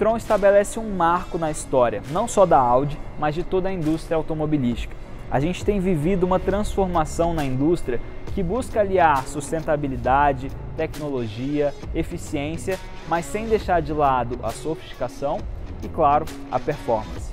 e-tron estabelece um marco na história, não só da Audi, mas de toda a indústria automobilística. A gente tem vivido uma transformação na indústria que busca aliar sustentabilidade, tecnologia, eficiência, mas sem deixar de lado a sofisticação e, claro, a performance.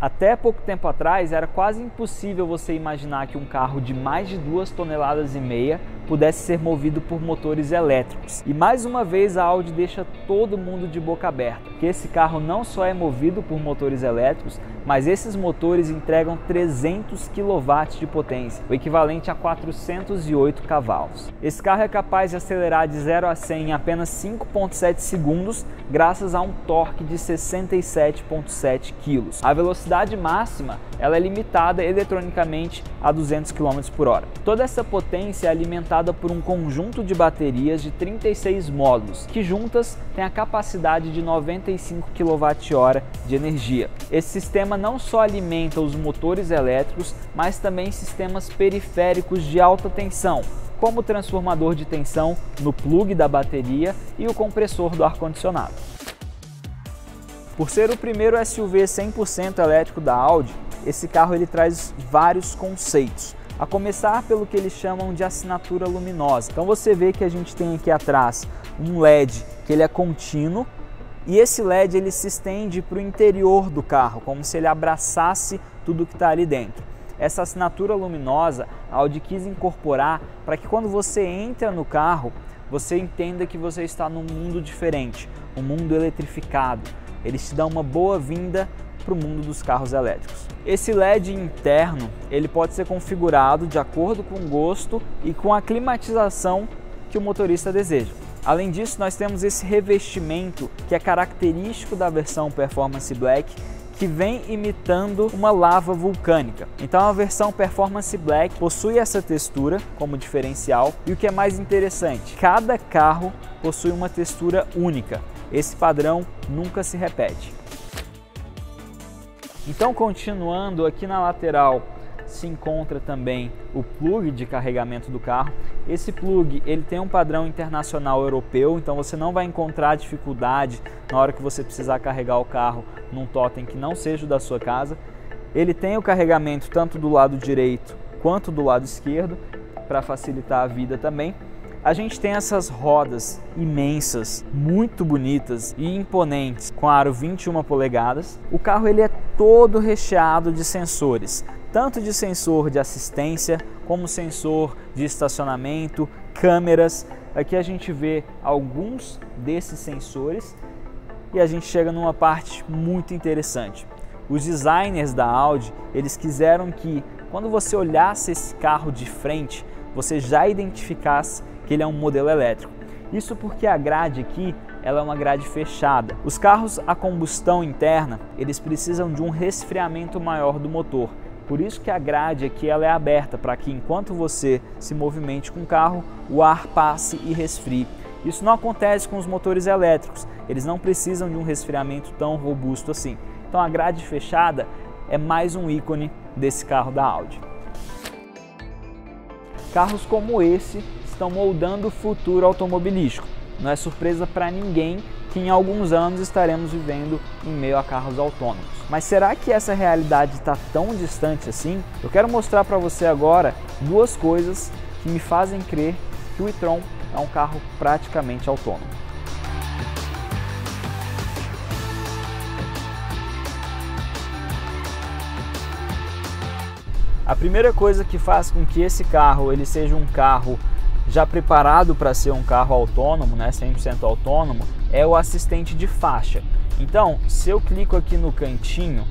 Até pouco tempo atrás era quase impossível você imaginar que um carro de mais de 2 toneladas e meia pudesse ser movido por motores elétricos. E mais uma vez a Audi deixa todo mundo de boca aberta, porque esse carro não só é movido por motores elétricos, mas esses motores entregam 300 kW de potência, o equivalente a 408 cavalos. Esse carro é capaz de acelerar de 0 a 100 em apenas 5.7 segundos, graças a um torque de 67.7 kg. A velocidade máxima ela é limitada eletronicamente a 200 km por hora. Toda essa potência é alimentada por um conjunto de baterias de 36 módulos, que juntas têm a capacidade de 95 kWh de energia. Esse sistema não só alimenta os motores elétricos, mas também sistemas periféricos de alta tensão, como o transformador de tensão no plug da bateria e o compressor do ar-condicionado. Por ser o primeiro SUV 100% elétrico da Audi, esse carro ele traz vários conceitos. A começar pelo que eles chamam de assinatura luminosa. Então você vê que a gente tem aqui atrás um LED que ele é contínuo e esse LED ele se estende para o interior do carro, como se ele abraçasse tudo que está ali dentro. Essa assinatura luminosa a Audi quis incorporar para que quando você entra no carro, você entenda que você está num mundo diferente, um mundo eletrificado. Eles te dão uma boa-vinda para o mundo dos carros elétricos. Esse LED interno ele pode ser configurado de acordo com o gosto e com a climatização que o motorista deseja. Além disso, nós temos esse revestimento que é característico da versão Performance Black, que vem imitando uma lava vulcânica. Então a versão Performance Black possui essa textura como diferencial e o que é mais interessante, cada carro possui uma textura única. Esse padrão nunca se repete. Então continuando aqui na lateral se encontra também o plug de carregamento do carro. Esse plug ele tem um padrão internacional europeu, então você não vai encontrar dificuldade na hora que você precisar carregar o carro num totem que não seja da sua casa. Ele tem o carregamento tanto do lado direito quanto do lado esquerdo para facilitar a vida também. A gente tem essas rodas imensas, muito bonitas e imponentes, com aro 21 polegadas. O carro ele é todo recheado de sensores tanto de sensor de assistência como sensor de estacionamento, câmeras. Aqui a gente vê alguns desses sensores e a gente chega numa parte muito interessante. Os designers da Audi, eles quiseram que quando você olhasse esse carro de frente, você já identificasse que ele é um modelo elétrico. Isso porque a grade aqui ela é uma grade fechada. Os carros a combustão interna, eles precisam de um resfriamento maior do motor. Por isso que a grade aqui ela é aberta para que enquanto você se movimente com o carro, o ar passe e resfrie. Isso não acontece com os motores elétricos, eles não precisam de um resfriamento tão robusto assim. Então a grade fechada é mais um ícone desse carro da Audi. Carros como esse estão moldando o futuro automobilístico. Não é surpresa para ninguém que em alguns anos estaremos vivendo em meio a carros autônomos. Mas será que essa realidade está tão distante assim? Eu quero mostrar para você agora duas coisas que me fazem crer que o e-tron é um carro praticamente autônomo. A primeira coisa que faz com que esse carro ele seja um carro já preparado para ser um carro autônomo, né, 100% autônomo, é o assistente de faixa. Então, se eu clico aqui no cantinho,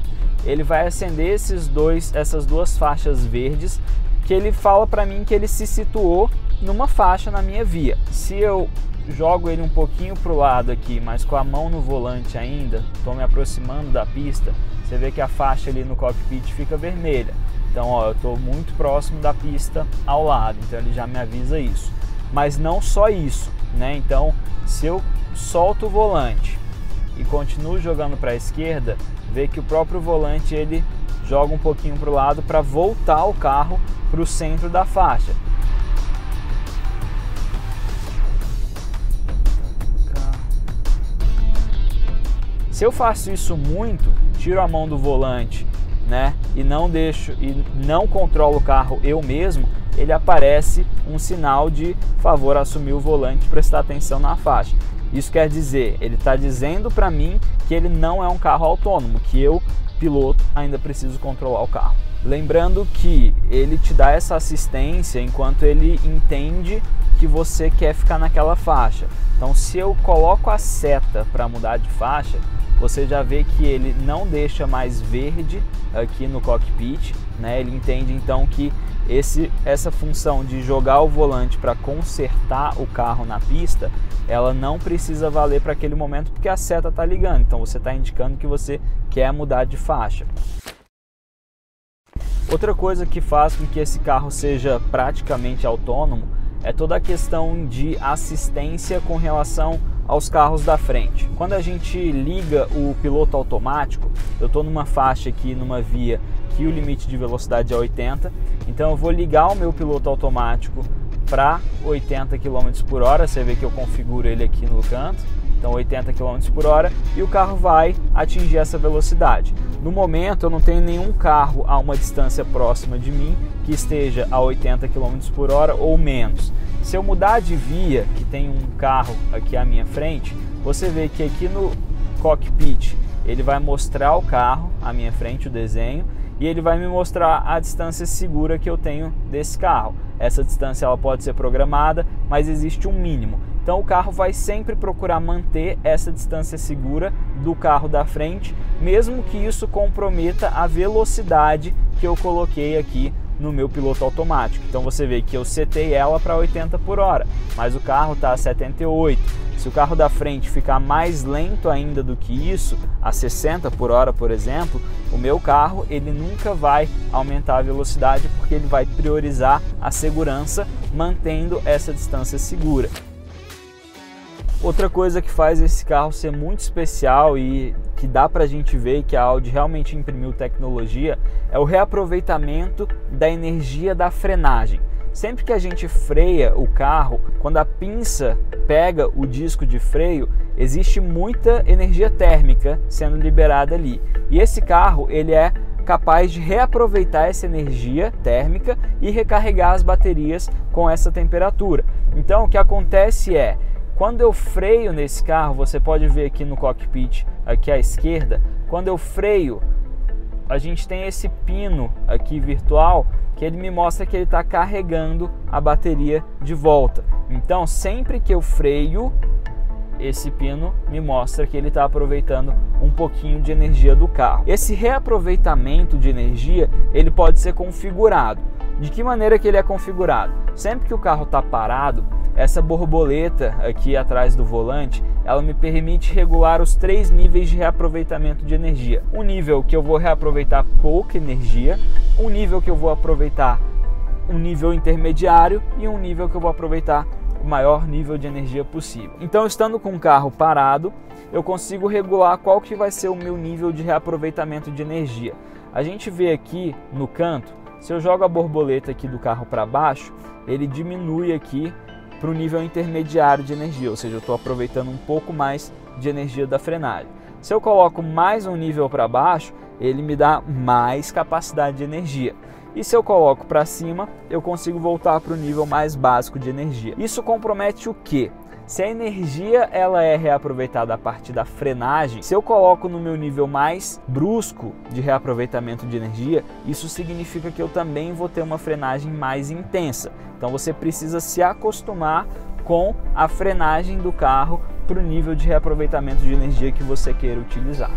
ele vai acender esses dois, essas duas faixas verdes, que ele fala para mim que ele se situou numa faixa na minha via. Se eu jogo ele um pouquinho para o lado aqui, mas com a mão no volante ainda, estou me aproximando da pista, você vê que a faixa ali no cockpit fica vermelha. Então, ó, eu estou muito próximo da pista ao lado, então ele já me avisa isso. Mas não só isso, né? Então, se eu solto o volante e continuo jogando para a esquerda, vê que o próprio volante ele joga um pouquinho para o lado para voltar o carro para o centro da faixa. Se eu faço isso muito, tiro a mão do volante né, e não deixo e não controlo o carro eu mesmo, ele aparece um sinal de favor assumir o volante, prestar atenção na faixa. Isso quer dizer, ele está dizendo para mim que ele não é um carro autônomo, que eu, piloto, ainda preciso controlar o carro. Lembrando que ele te dá essa assistência enquanto ele entende que você quer ficar naquela faixa. Então, se eu coloco a seta para mudar de faixa, você já vê que ele não deixa mais verde aqui no cockpit, né? Ele entende então que esse, essa função de jogar o volante para consertar o carro na pista, ela não precisa valer para aquele momento porque a seta está ligando. Então você está indicando que você quer mudar de faixa. Outra coisa que faz com que esse carro seja praticamente autônomo é toda a questão de assistência com relação aos carros da frente. Quando a gente liga o piloto automático, eu estou numa faixa aqui, numa via que o limite de velocidade é 80, então eu vou ligar o meu piloto automático para 80 km por hora, você vê que eu configuro ele aqui no canto então 80 km por hora, e o carro vai atingir essa velocidade. No momento eu não tenho nenhum carro a uma distância próxima de mim que esteja a 80 km por hora ou menos. Se eu mudar de via, que tem um carro aqui à minha frente, você vê que aqui no cockpit ele vai mostrar o carro à minha frente, o desenho, e ele vai me mostrar a distância segura que eu tenho desse carro. Essa distância ela pode ser programada, mas existe um mínimo. Então o carro vai sempre procurar manter essa distância segura do carro da frente, mesmo que isso comprometa a velocidade que eu coloquei aqui no meu piloto automático. Então você vê que eu setei ela para 80 por hora, mas o carro está a 78. Se o carro da frente ficar mais lento ainda do que isso, a 60 por hora, por exemplo, o meu carro ele nunca vai aumentar a velocidade porque ele vai priorizar a segurança mantendo essa distância segura. Outra coisa que faz esse carro ser muito especial e que dá para a gente ver que a Audi realmente imprimiu tecnologia é o reaproveitamento da energia da frenagem. Sempre que a gente freia o carro, quando a pinça pega o disco de freio, existe muita energia térmica sendo liberada ali. E esse carro ele é capaz de reaproveitar essa energia térmica e recarregar as baterias com essa temperatura. Então o que acontece é quando eu freio nesse carro, você pode ver aqui no cockpit, aqui à esquerda, quando eu freio, a gente tem esse pino aqui virtual que ele me mostra que ele está carregando a bateria de volta. Então, sempre que eu freio, esse pino me mostra que ele está aproveitando um pouquinho de energia do carro. Esse reaproveitamento de energia ele pode ser configurado. De que maneira que ele é configurado? Sempre que o carro está parado, essa borboleta aqui atrás do volante, ela me permite regular os três níveis de reaproveitamento de energia. Um nível que eu vou reaproveitar pouca energia, um nível que eu vou aproveitar um nível intermediário e um nível que eu vou aproveitar o maior nível de energia possível. Então, estando com o carro parado, eu consigo regular qual que vai ser o meu nível de reaproveitamento de energia. A gente vê aqui no canto, se eu jogo a borboleta aqui do carro para baixo, ele diminui aqui para o nível intermediário de energia, ou seja, eu estou aproveitando um pouco mais de energia da frenagem. Se eu coloco mais um nível para baixo, ele me dá mais capacidade de energia. E se eu coloco para cima, eu consigo voltar para o nível mais básico de energia. Isso compromete o quê? Se a energia ela é reaproveitada a partir da frenagem, se eu coloco no meu nível mais brusco de reaproveitamento de energia, isso significa que eu também vou ter uma frenagem mais intensa. Então você precisa se acostumar com a frenagem do carro para o nível de reaproveitamento de energia que você queira utilizar.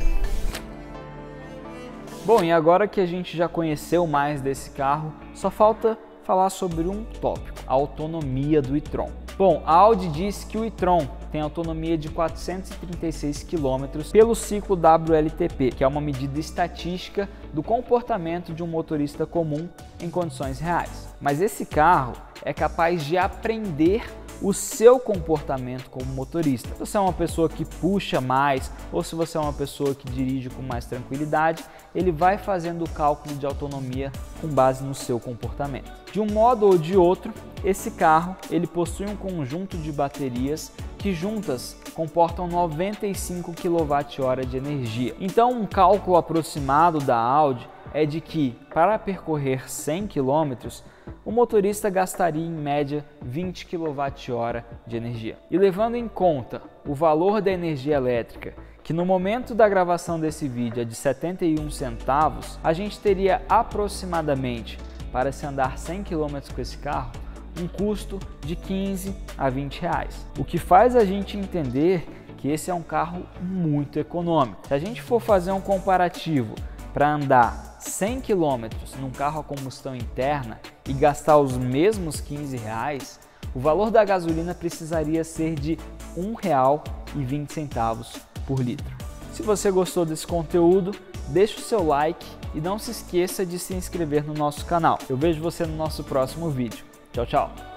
Bom, e agora que a gente já conheceu mais desse carro, só falta falar sobre um tópico, a autonomia do e-tron. Bom, a Audi diz que o e-tron tem autonomia de 436 km pelo ciclo WLTP, que é uma medida estatística do comportamento de um motorista comum em condições reais. Mas esse carro é capaz de aprender o seu comportamento como motorista. Se você é uma pessoa que puxa mais ou se você é uma pessoa que dirige com mais tranquilidade, ele vai fazendo o cálculo de autonomia com base no seu comportamento. De um modo ou de outro, esse carro ele possui um conjunto de baterias que juntas comportam 95 kWh de energia. Então, um cálculo aproximado da Audi é de que, para percorrer 100 km, o motorista gastaria em média 20 kWh de energia. E levando em conta o valor da energia elétrica, que no momento da gravação desse vídeo é de 71 centavos, a gente teria aproximadamente, para se andar 100 km com esse carro, um custo de 15 a 20 reais. O que faz a gente entender que esse é um carro muito econômico. Se a gente for fazer um comparativo para andar 100 km num carro a combustão interna e gastar os mesmos 15 reais, o valor da gasolina precisaria ser de R$ 1,20 por litro. Se você gostou desse conteúdo, deixe o seu like e não se esqueça de se inscrever no nosso canal. Eu vejo você no nosso próximo vídeo. Tchau, tchau!